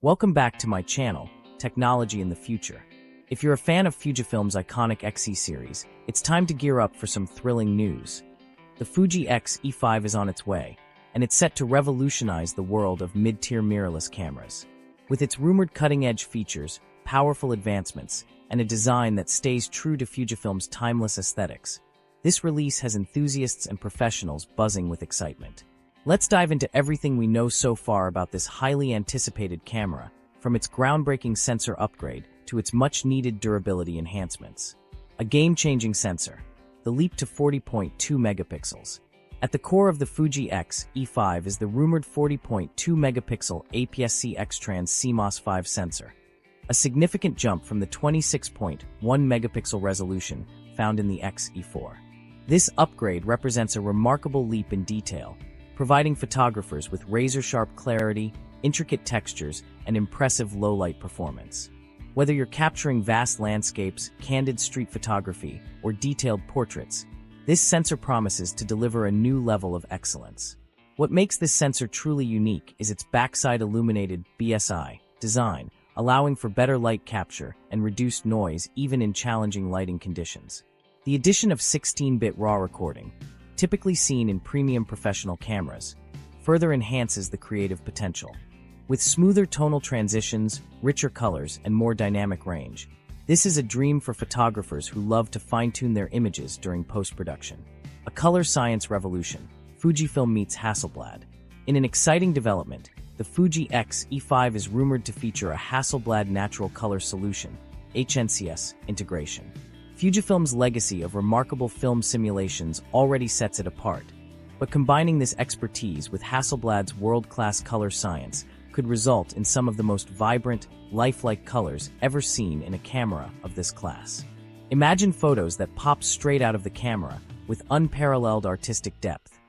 Welcome back to my channel, Technology in the Future. If you're a fan of Fujifilm's iconic XE series, it's time to gear up for some thrilling news. The Fuji X E5 is on its way, and it's set to revolutionize the world of mid-tier mirrorless cameras. With its rumored cutting-edge features, powerful advancements, and a design that stays true to Fujifilm's timeless aesthetics, this release has enthusiasts and professionals buzzing with excitement. Let's dive into everything we know so far about this highly anticipated camera, from its groundbreaking sensor upgrade to its much-needed durability enhancements. A game-changing sensor, the leap to 40.2 megapixels. At the core of the Fuji X E5 is the rumored 40.2 megapixel APS-C X-Trans CMOS 5 sensor, a significant jump from the 26.1 megapixel resolution found in the X E4. This upgrade represents a remarkable leap in detail, providing photographers with razor-sharp clarity, intricate textures, and impressive low-light performance. Whether you're capturing vast landscapes, candid street photography, or detailed portraits, this sensor promises to deliver a new level of excellence. What makes this sensor truly unique is its backside illuminated BSI design, allowing for better light capture and reduced noise even in challenging lighting conditions. The addition of 16-bit RAW recording, typically seen in premium professional cameras, further enhances the creative potential. With smoother tonal transitions, richer colors, and more dynamic range, this is a dream for photographers who love to fine-tune their images during post-production. A color science revolution, Fujifilm meets Hasselblad. In an exciting development, the Fuji X E5 is rumored to feature a Hasselblad Natural Color Solution, HNCS, integration. Fujifilm's legacy of remarkable film simulations already sets it apart, but combining this expertise with Hasselblad's world-class color science could result in some of the most vibrant, lifelike colors ever seen in a camera of this class. Imagine photos that pop straight out of the camera with unparalleled artistic depth,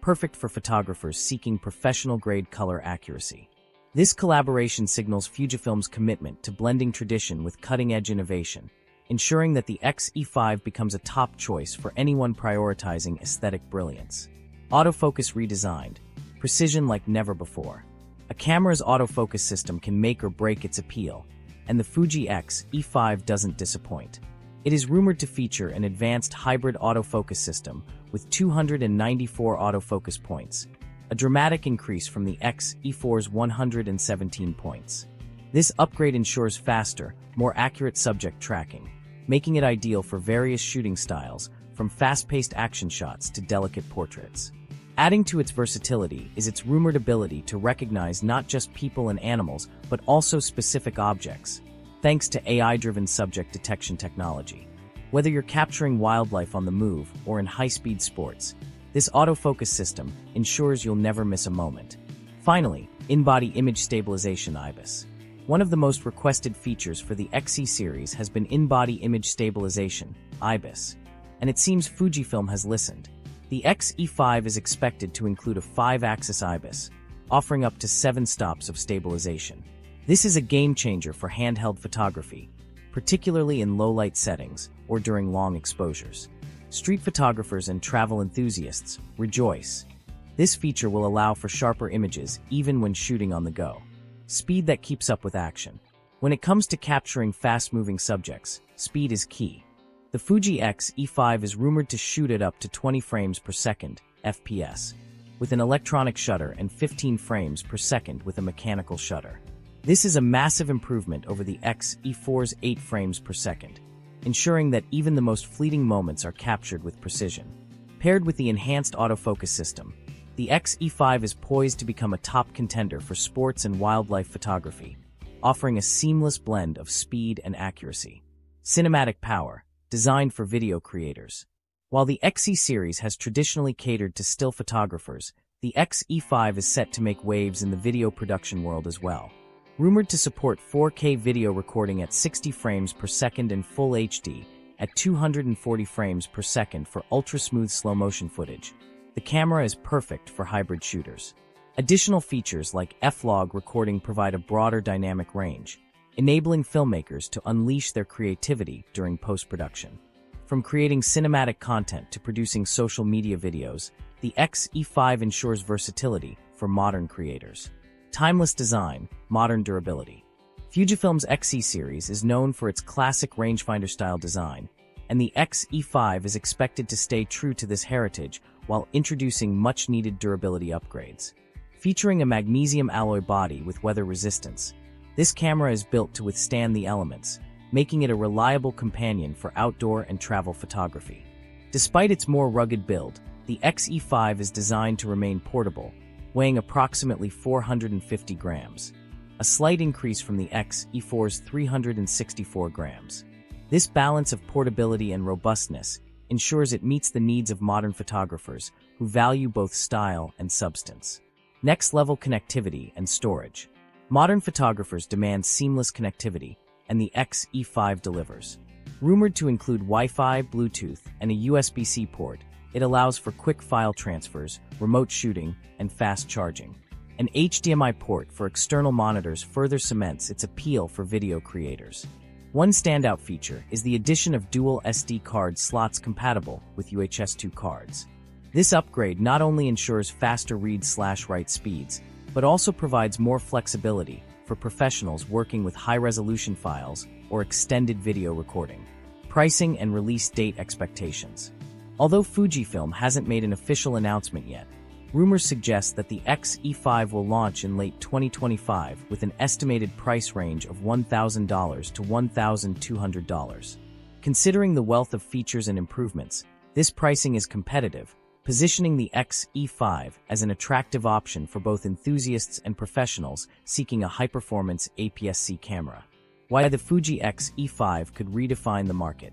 perfect for photographers seeking professional-grade color accuracy. This collaboration signals Fujifilm's commitment to blending tradition with cutting-edge innovation, ensuring that the X-E5 becomes a top choice for anyone prioritizing aesthetic brilliance. Autofocus redesigned, precision like never before. A camera's autofocus system can make or break its appeal, and the Fuji X E5 doesn't disappoint. It is rumored to feature an advanced hybrid autofocus system with 294 autofocus points, a dramatic increase from the X E4's 117 points. This upgrade ensures faster, more accurate subject tracking, making it ideal for various shooting styles, from fast-paced action shots to delicate portraits. Adding to its versatility is its rumored ability to recognize not just people and animals, but also specific objects, thanks to AI-driven subject detection technology. Whether you're capturing wildlife on the move or in high-speed sports, this autofocus system ensures you'll never miss a moment. Finally, in-body image stabilization IBIS. One of the most requested features for the XE series has been in-body image stabilization, IBIS, and it seems Fujifilm has listened. The X-E5 is expected to include a 5-axis IBIS, offering up to 7 stops of stabilization. This is a game-changer for handheld photography, particularly in low-light settings or during long exposures. Street photographers and travel enthusiasts rejoice. This feature will allow for sharper images even when shooting on the go speed that keeps up with action. When it comes to capturing fast-moving subjects, speed is key. The Fuji X E5 is rumored to shoot at up to 20 frames per second, FPS, with an electronic shutter and 15 frames per second with a mechanical shutter. This is a massive improvement over the X E4's 8 frames per second, ensuring that even the most fleeting moments are captured with precision. Paired with the enhanced autofocus system, the X-E5 is poised to become a top contender for sports and wildlife photography, offering a seamless blend of speed and accuracy. Cinematic power, designed for video creators. While the XE series has traditionally catered to still photographers, the X-E5 is set to make waves in the video production world as well. Rumored to support 4K video recording at 60 frames per second and Full HD at 240 frames per second for ultra-smooth slow-motion footage, the camera is perfect for hybrid shooters. Additional features like F-Log recording provide a broader dynamic range, enabling filmmakers to unleash their creativity during post-production. From creating cinematic content to producing social media videos, the X-E5 ensures versatility for modern creators. Timeless design, modern durability. Fujifilm's XE series is known for its classic rangefinder-style design, and the X-E5 is expected to stay true to this heritage while introducing much-needed durability upgrades. Featuring a magnesium alloy body with weather resistance, this camera is built to withstand the elements, making it a reliable companion for outdoor and travel photography. Despite its more rugged build, the XE5 is designed to remain portable, weighing approximately 450 grams, a slight increase from the XE4's 364 grams. This balance of portability and robustness ensures it meets the needs of modern photographers who value both style and substance. Next-level connectivity and storage. Modern photographers demand seamless connectivity, and the XE5 delivers. Rumored to include Wi-Fi, Bluetooth, and a USB-C port, it allows for quick file transfers, remote shooting, and fast charging. An HDMI port for external monitors further cements its appeal for video creators. One standout feature is the addition of dual SD card slots compatible with UHS 2 cards. This upgrade not only ensures faster read-slash-write speeds, but also provides more flexibility for professionals working with high-resolution files or extended video recording. Pricing and release date expectations. Although Fujifilm hasn't made an official announcement yet, rumors suggest that the X-E5 will launch in late 2025 with an estimated price range of $1,000 to $1,200. Considering the wealth of features and improvements, this pricing is competitive, positioning the X-E5 as an attractive option for both enthusiasts and professionals seeking a high-performance APS-C camera. Why the Fuji X-E5 could redefine the market.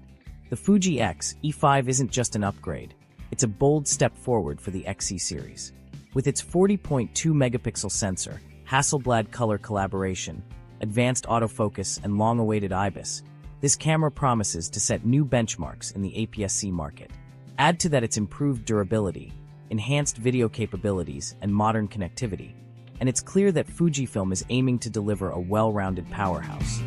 The Fuji X-E5 isn't just an upgrade, it's a bold step forward for the XE series. With its 40.2 megapixel sensor, Hasselblad color collaboration, advanced autofocus, and long-awaited IBIS, this camera promises to set new benchmarks in the APS-C market. Add to that its improved durability, enhanced video capabilities, and modern connectivity, and it's clear that Fujifilm is aiming to deliver a well-rounded powerhouse.